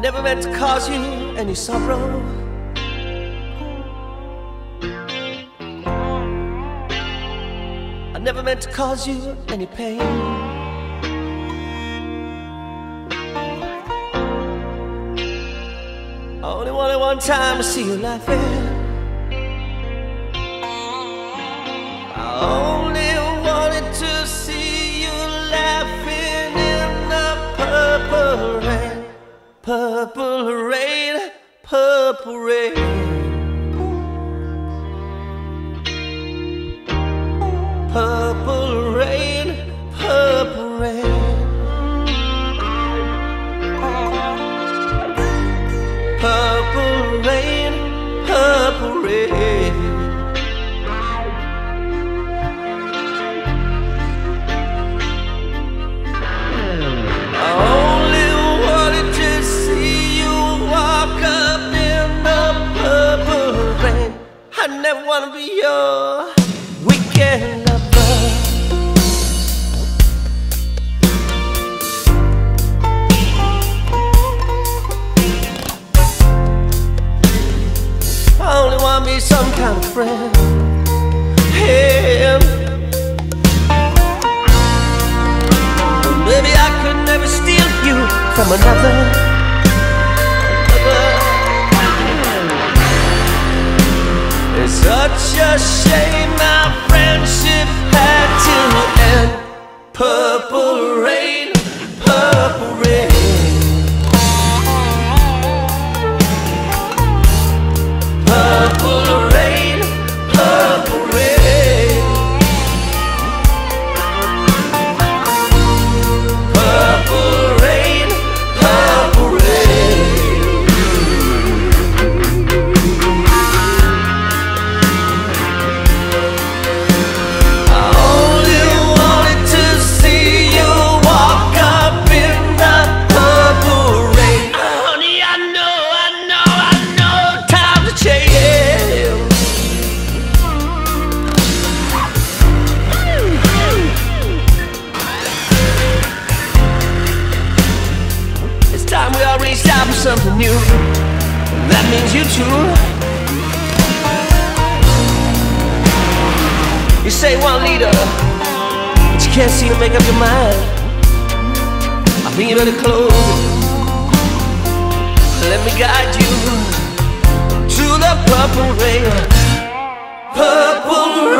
never meant to cause you any sorrow. I never meant to cause you any pain. I only wanted one time to see you laughing. I purple rain, purple rain. Maybe I could never steal you from another. It's such a shame our friendship had to end. Purple something new. That means you too. You say one leader, but you can't seem to make up your mind. I think you better close. Let me guide you to the purple rain. Purple